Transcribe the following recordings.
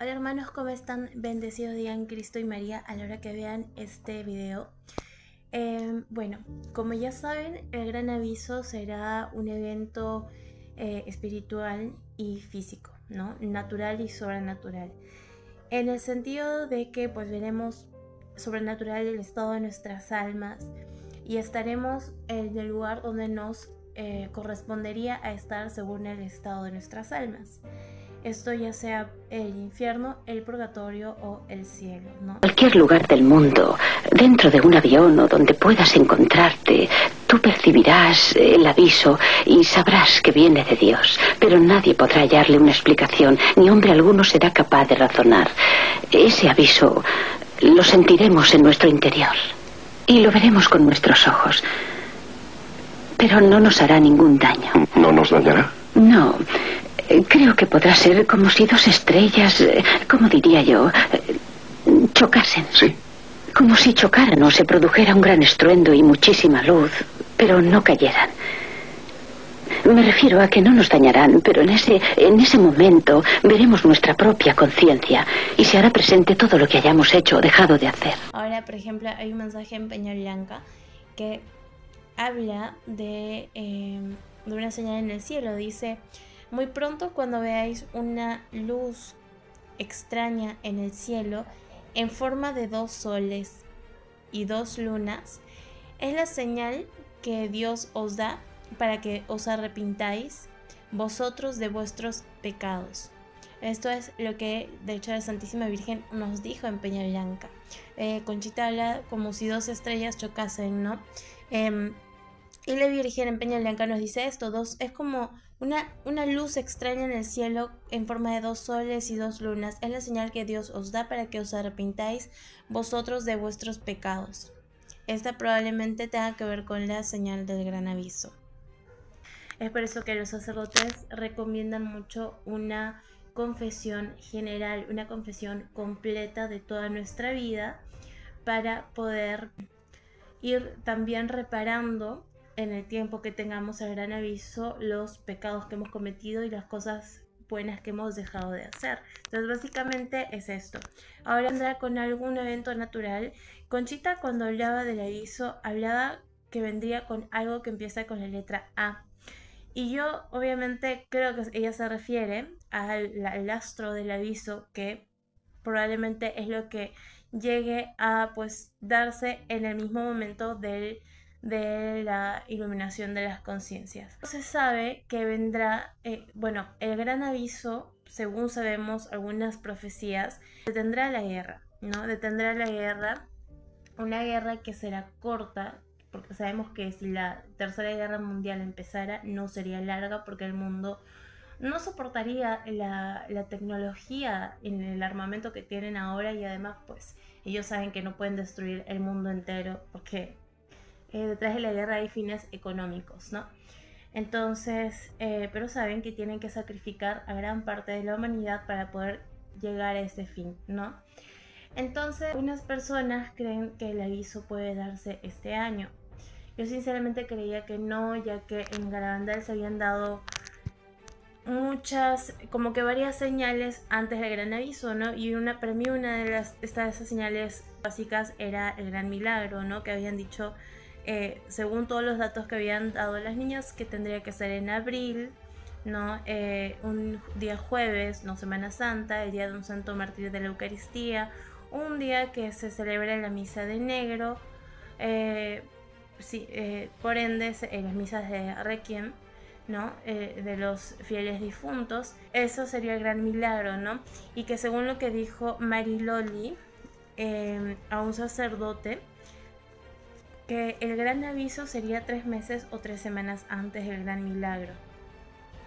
Hola hermanos, ¿cómo están? Bendecidos digan Cristo y María a la hora que vean este video. Em, bueno, como ya saben, el gran aviso será un evento eh, espiritual y físico, ¿no? Natural y sobrenatural. En el sentido de que pues veremos sobrenatural el estado de nuestras almas y estaremos en el lugar donde nos eh, correspondería a estar según el estado de nuestras almas. Esto ya sea el infierno, el purgatorio o el cielo, ¿no? Cualquier lugar del mundo, dentro de un avión o donde puedas encontrarte, tú percibirás el aviso y sabrás que viene de Dios, pero nadie podrá hallarle una explicación, ni hombre alguno será capaz de razonar. Ese aviso lo sentiremos en nuestro interior y lo veremos con nuestros ojos, pero no nos hará ningún daño. ¿No nos dañará? No. Eh, Creo que podrá ser como si dos estrellas, eh, como diría yo, eh, chocasen. Sí. Como si chocaran o se produjera un gran estruendo y muchísima luz, pero no cayeran. Me refiero a que no nos dañarán, pero en ese, en ese momento veremos nuestra propia conciencia y se hará presente todo lo que hayamos hecho o dejado de hacer. Ahora, por ejemplo, hay un mensaje en Peña Blanca que habla de, eh, de una señal en el cielo. Dice, muy pronto cuando veáis una luz extraña en el cielo en forma de dos soles y dos lunas, es la señal que Dios os da para que os arrepintáis vosotros de vuestros pecados. Esto es lo que de hecho la Santísima Virgen nos dijo en Peña Blanca. Eh, Conchita habla como si dos estrellas chocasen, ¿no? Em, y la Virgen en Peña Blanca nos dice esto, dos, es como una, una luz extraña en el cielo en forma de dos soles y dos lunas. Es la señal que Dios os da para que os arrepintáis vosotros de vuestros pecados. Esta probablemente tenga que ver con la señal del gran aviso. Es por eso que los sacerdotes recomiendan mucho una confesión general, una confesión completa de toda nuestra vida para poder ir también reparando en el tiempo que tengamos el gran aviso los pecados que hemos cometido y las cosas buenas que hemos dejado de hacer. Entonces básicamente es esto. Ahora andrá con algún evento natural. Conchita cuando hablaba del aviso hablaba que vendría con algo que empieza con la letra A. Y yo obviamente creo que ella se refiere al, al astro del aviso que probablemente es lo que llegue a pues darse en el mismo momento del, de la iluminación de las conciencias. Se sabe que vendrá, eh, bueno, el gran aviso, según sabemos algunas profecías, detendrá la guerra, ¿no? Detendrá la guerra, una guerra que será corta, porque sabemos que si la tercera guerra mundial empezara, no sería larga porque el mundo no soportaría la, la, tecnología en el armamento que tienen ahora y además pues ellos saben que no pueden destruir el mundo entero porque eh, detrás de la guerra hay fines económicos, ¿no? Entonces, eh, pero saben que tienen que sacrificar a gran parte de la humanidad para poder llegar a ese fin, ¿no? Entonces, unas personas creen que el aviso puede darse este año. Yo sinceramente creía que no, ya que en Garabandal se habían dado muchas, como que varias señales antes del gran aviso, ¿no? Y una, para mí una de las, estas esas señales básicas era el gran milagro, ¿no? Que habían dicho, eh, según todos los datos que habían dado las niñas, que tendría que ser en abril, ¿no? Eh, un día jueves, no Semana Santa, el día de un santo mártir de la Eucaristía, un día que se celebra la misa de negro, eh, sí, por ende, en las misas de Requiem, ¿no? De los fieles difuntos. Eso sería el gran milagro, ¿no? Y que según lo que dijo Mariloli eh, a un sacerdote, que el gran aviso sería tres meses o tres semanas antes del gran milagro,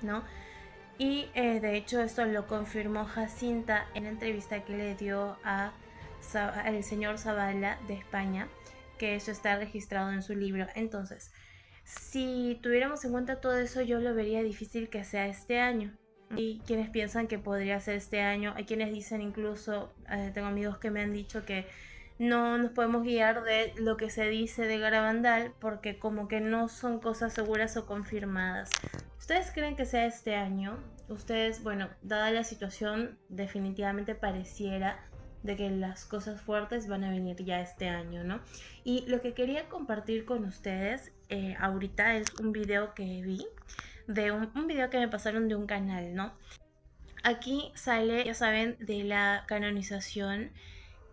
¿no? Y eh, de hecho esto lo confirmó Jacinta en la entrevista que le dio a al señor Zavala de España, que eso está registrado en su libro. Entonces, si tuviéramos en cuenta todo eso, yo lo vería difícil que sea este año. Y quienes piensan que podría ser este año, hay quienes dicen incluso, eh, tengo amigos que me han dicho que no nos podemos guiar de lo que se dice de Garabandal porque como que no son cosas seguras o confirmadas. ¿Ustedes creen que sea este año? Ustedes, bueno, dada la situación, definitivamente pareciera de que las cosas fuertes van a venir ya este año, ¿no? Y lo que quería compartir con ustedes eh, ahorita es un video que vi, de un, un video que me pasaron de un canal, ¿no? Aquí sale, ya saben, de la canonización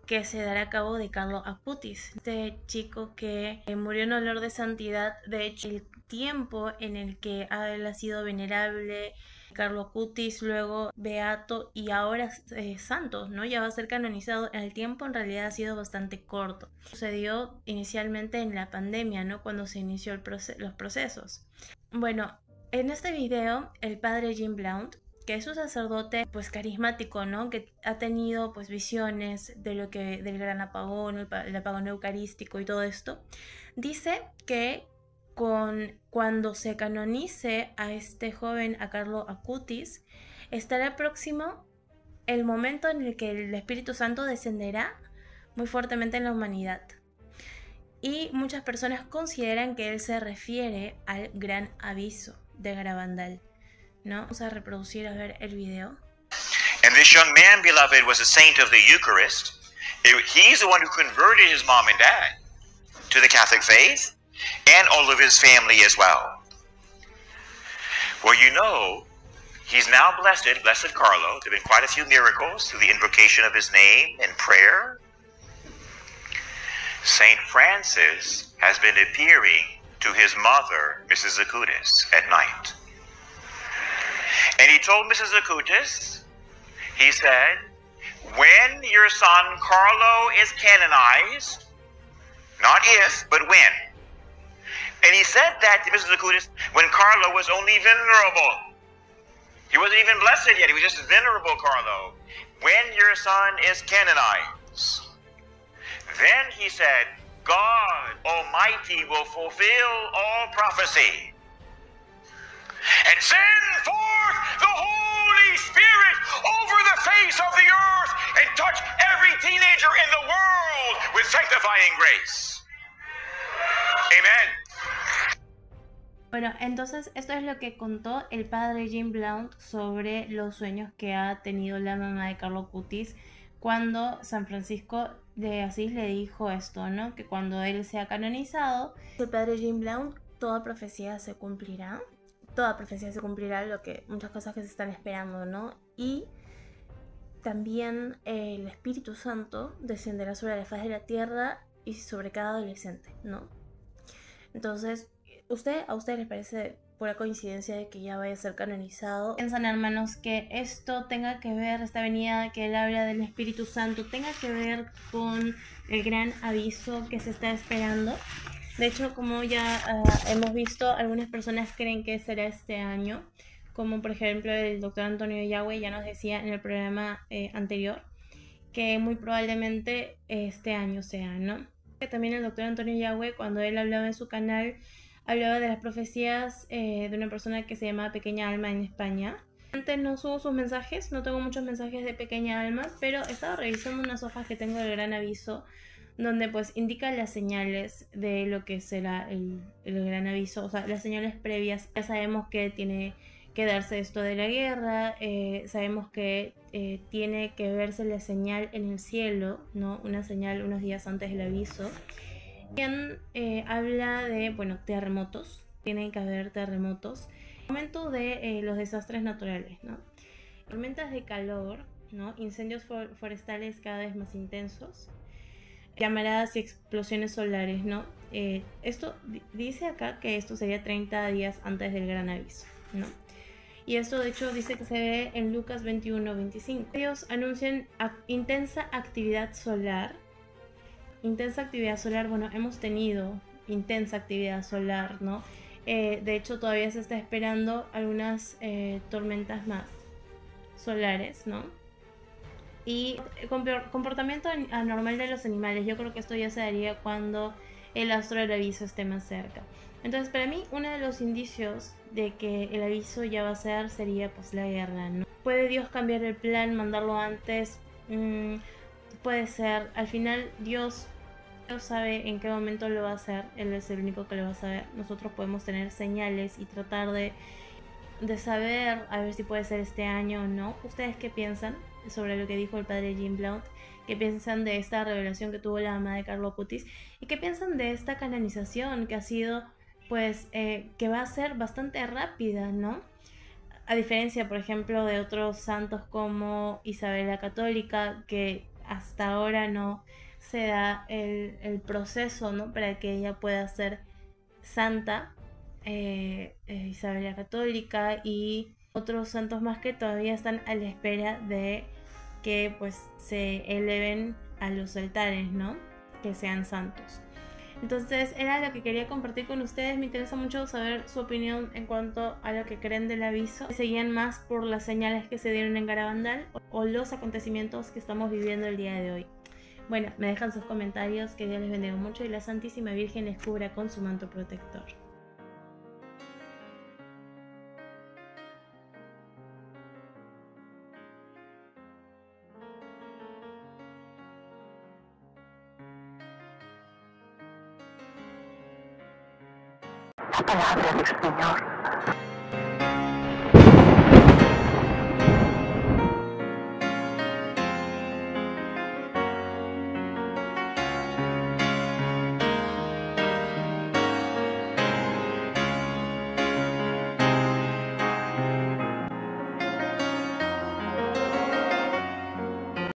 que se dará a cabo de Carlo Acutis, este chico que eh, murió en olor de santidad. De hecho, el tiempo en el que él ha sido venerable, Carlo Acutis, luego beato y ahora eh, santo, ¿no? Ya va a ser canonizado. El tiempo en realidad ha sido bastante corto. Sucedió inicialmente en la pandemia, ¿no? Cuando se inició los procesos. Bueno, en este video, el padre Jim Blount que es un sacerdote pues carismático, ¿no? Que ha tenido pues visiones de lo que del gran apagón, el, apagón eucarístico y todo esto. Dice que con cuando se canonice a este joven a Carlo Acutis, estará próximo el momento en el que el Espíritu Santo descenderá muy fuertemente en la humanidad. Y muchas personas consideran que él se refiere al gran aviso de Garabandal. ¿No? Vamos a reproducir a ver el video. And this young man, beloved, was a saint of the Eucharist. He's the one who converted his mom and dad to the Catholic faith and all of his family as well. Well, you know, he's now blessed, blessed Carlo. There have been quite a few miracles through the invocation of his name and prayer. St. Francis has been appearing to his mother, Mrs. Acutis, at night. And he told Mrs. Acutis, he said, when your son Carlo is canonized, not if, but when. And he said that to Mrs. Acutis when Carlo was only venerable. He wasn't even blessed yet, he was just venerable Carlo. When your son is canonized, then he said, God Almighty will fulfill all prophecy and send forth with sanctifying grace. Amen. Bueno, entonces esto es lo que contó el padre Jim Blount sobre los sueños que ha tenido la mamá de Carlo Cutis cuando San Francisco de Asís le dijo esto, ¿no? Que cuando él sea canonizado, el padre Jim Blount, toda profecía se cumplirá toda profecía se cumplirá, lo que muchas cosas que se están esperando, ¿no? Y también el Espíritu Santo descenderá sobre la faz de la tierra y sobre cada adolescente, ¿no? Entonces, ¿usted, ¿a ustedes les parece pura coincidencia de que ya vaya a ser canonizado? Piensan, hermanos, que esto tenga que ver, esta venida que él habla del Espíritu Santo, tenga que ver con el gran aviso que se está esperando. De hecho, como ya ah, hemos visto, algunas personas creen que será este año, como por ejemplo el doctor Antonio Yahweh ya nos decía en el programa eh, anterior, que muy probablemente este año sea, ¿no? También el doctor Antonio Yahweh, cuando él hablaba en su canal, hablaba de las profecías eh, de una persona que se llama Pequeña Alma en España. Antes no subo sus mensajes, no tengo muchos mensajes de Pequeña Alma, pero estaba revisando unas hojas que tengo del gran aviso donde pues indica las señales de lo que será el, gran aviso, o sea, las señales previas. Ya sabemos que tiene que darse esto de la guerra, eh, sabemos que eh, tiene que verse la señal en el cielo, ¿no? Una señal unos días antes del aviso. También eh, habla de, bueno, terremotos, tienen que haber terremotos. Momento de los desastres naturales, ¿no? Tormentas de calor, ¿no? Incendios forestales cada vez más intensos llamaradas y explosiones solares, ¿no? Eh, esto dice acá que esto sería 30 días antes del gran aviso, ¿no? Y esto de hecho dice que se ve en Lucas 21, 25. Ellos anuncian intensa actividad solar. Intensa actividad solar, bueno, hemos tenido intensa actividad solar, ¿no? Eh, de hecho, todavía se está esperando algunas eh, tormentas más solares, ¿no? y comportamiento anormal de los animales. Yo creo que esto ya se daría cuando el astro del aviso esté más cerca. Entonces, para mí, uno de los indicios de que el aviso ya va a ser sería pues la guerra, ¿no? ¿Puede Dios cambiar el plan, mandarlo antes? Mm, puede ser, al final Dios, Dios sabe en qué momento lo va a hacer, Él es el único que lo va a saber. Nosotros podemos tener señales y tratar de, de saber a ver si puede ser este año o no. ¿Ustedes qué piensan sobre lo que dijo el padre Jim Blount? ¿Qué piensan de esta revelación que tuvo la mamá de Carlo Cutis? ¿Y qué piensan de esta canonización que ha sido, pues, eh, que va a ser bastante rápida, ¿no? A diferencia, por ejemplo, de otros santos como Isabel la Católica, que hasta ahora no se da el, proceso ¿no? para que ella pueda ser santa, eh, eh, Isabel la Católica y otros santos más que todavía están a la espera de que pues se eleven a los altares, ¿no? Que sean santos. Entonces era lo que quería compartir con ustedes. Me interesa mucho saber su opinión en cuanto a lo que creen del aviso. ¿Seguían más por las señales que se dieron en Garabandal o los acontecimientos que estamos viviendo el día de hoy? Bueno, me dejan sus comentarios, que Dios les bendiga mucho y la Santísima Virgen les cubra con su manto protector.